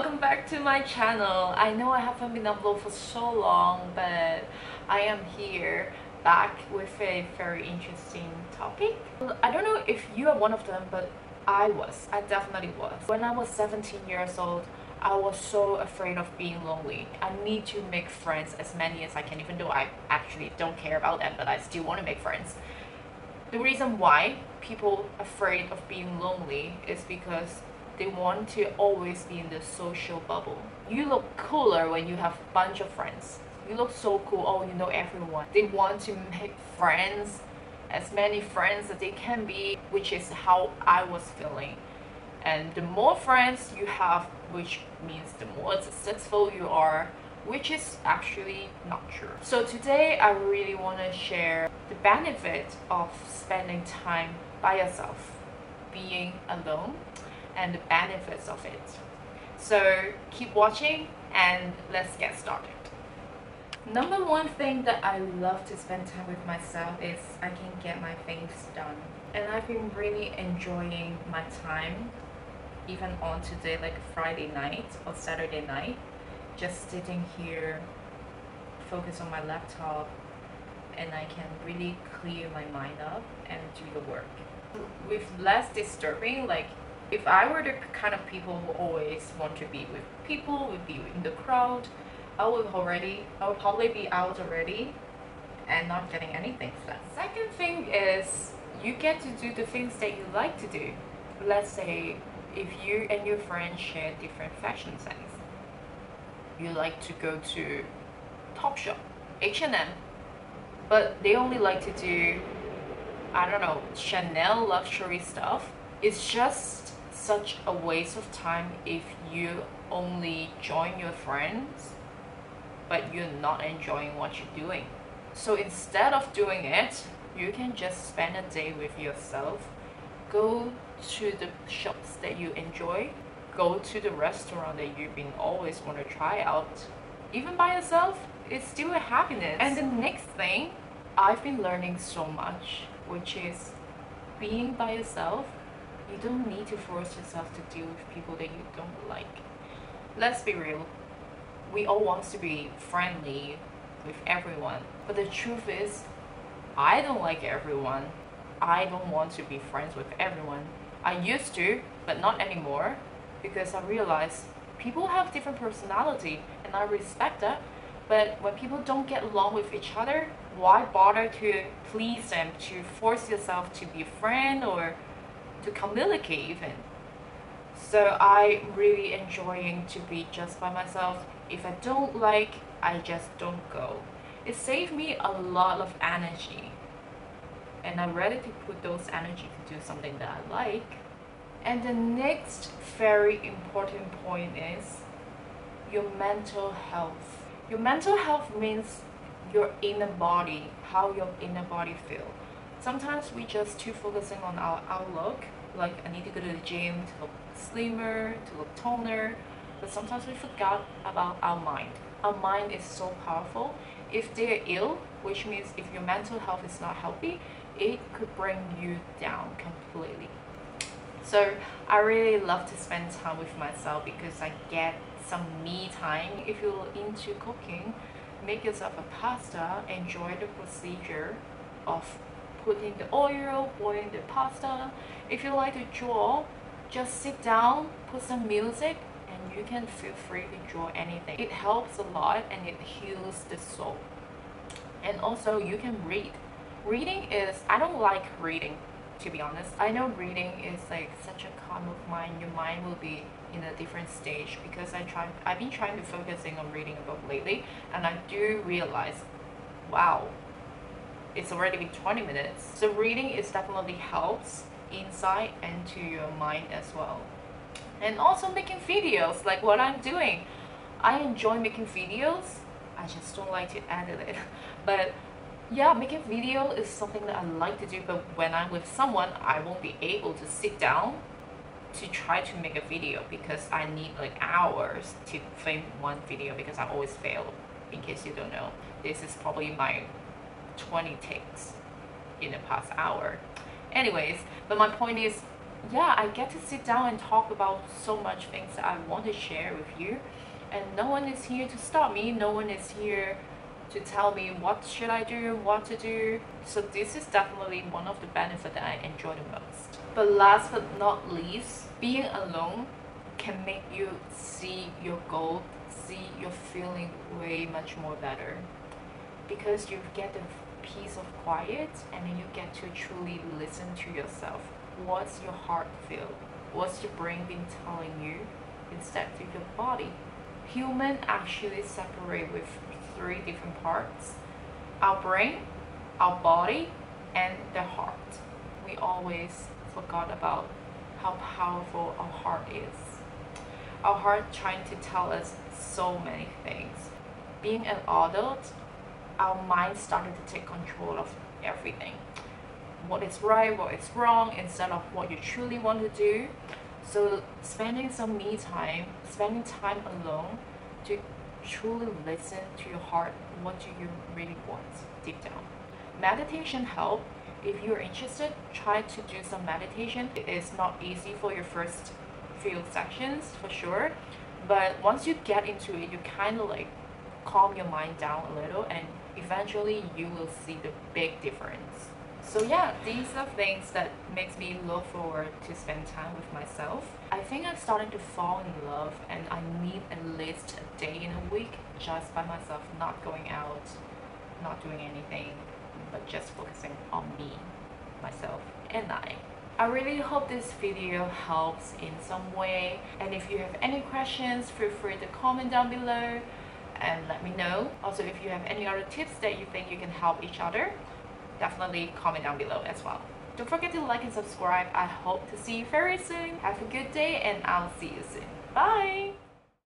welcome back to my channel. I know I haven't been uploaded for so long, but I am here back with a very interesting topic. I don't know if you are one of them, but I was. I definitely was. When I was 17 years old, I was so afraid of being lonely. I need to make friends as many as I can, even though I actually don't care about them, but I still want to make friends. The reason why people afraid of being lonely is because they want to always be in the social bubble. You look cooler when you have a bunch of friends. You look so cool, oh, you know everyone. They want to make friends, as many friends that they can be, which is how I was feeling. And the more friends you have, which means the more successful you are, which is actually not true. So today I really want to share the benefit of spending time by yourself, being alone and the benefits of it. So keep watching and let's get started. Number one thing that I love to spend time with myself is I can get my things done. And I've been really enjoying my time even on today like Friday night or Saturday night just sitting here focus on my laptop and I can really clear my mind up and do the work with less disturbing like if I were the kind of people who always want to be with people, would be in the crowd, I would already, I would probably be out already and not getting anything done. Second thing is you get to do the things that you like to do. Let's say if you and your friends share different fashion sense, you like to go to Topshop, H&M, but they only like to do, I don't know, Chanel luxury stuff. It's just such a waste of time if you only join your friends but you're not enjoying what you're doing. So instead of doing it, you can just spend a day with yourself, go to the shops that you enjoy, go to the restaurant that you've been always want to try out. Even by yourself, it's still a happiness. And the next thing, I've been learning so much, which is being by yourself you don't need to force yourself to deal with people that you don't like. Let's be real. We all want to be friendly with everyone. But the truth is, I don't like everyone. I don't want to be friends with everyone. I used to, but not anymore, because I realized people have different personality and I respect that. But when people don't get along with each other, why bother to please them, to force yourself to be a friend or to communicate even. So I really enjoying to be just by myself. If I don't like, I just don't go. It saved me a lot of energy. And I'm ready to put those energy to do something that I like. And the next very important point is your mental health. Your mental health means your inner body, how your inner body feel sometimes we just too focusing on our outlook like I need to go to the gym to look slimmer to look toner. But sometimes we forgot about our mind. Our mind is so powerful. If they're ill which means if your mental health is not healthy it could bring you down completely. So I really love to spend time with myself because I get some me time. If you're into cooking make yourself a pasta enjoy the procedure of putting the oil, boiling the pasta. If you like to draw, just sit down, put some music, and you can feel free to draw anything. It helps a lot and it heals the soul. And also you can read. Reading is, I don't like reading to be honest. I know reading is like such a calm of mind. Your mind will be in a different stage because I try I've been trying to focusing on reading a book lately and I do realize wow it's already been 20 minutes. So reading is definitely helps inside and to your mind as well. And also making videos like what I'm doing. I enjoy making videos. I just don't like to edit it. But yeah, making video is something that I like to do. But when I'm with someone, I won't be able to sit down to try to make a video because I need like hours to film one video because I always fail in case you don't know. This is probably my 20 takes in the past hour. Anyways, but my point is yeah, I get to sit down and talk about so much things that I want to share with you. And no one is here to stop me. No one is here to tell me what should I do, what to do. So this is definitely one of the benefits that I enjoy the most. But last but not least, being alone can make you see your goal, see your feeling way much more better. Because you get the peace of quiet and then you get to truly listen to yourself. What's your heart feel? What's your brain been telling you instead of your body? Human actually separate with three different parts. Our brain, our body, and the heart. We always forgot about how powerful our heart is. Our heart trying to tell us so many things. Being an adult, our mind started to take control of everything. What is right, what is wrong, instead of what you truly want to do. So spending some me time, spending time alone to truly listen to your heart, what do you really want deep down. Meditation help. If you're interested, try to do some meditation. It is not easy for your first few sessions for sure, but once you get into it, you kind of like calm your mind down a little and eventually you will see the big difference. So yeah, these are things that makes me look forward to spend time with myself. I think I'm starting to fall in love and I need at least a day in a week just by myself, not going out, not doing anything, but just focusing on me, myself, and I. I really hope this video helps in some way and if you have any questions feel free to comment down below and let me know. Also if you have any other tips that you think you can help each other definitely comment down below as well. Don't forget to like and subscribe. I hope to see you very soon. Have a good day and I'll see you soon.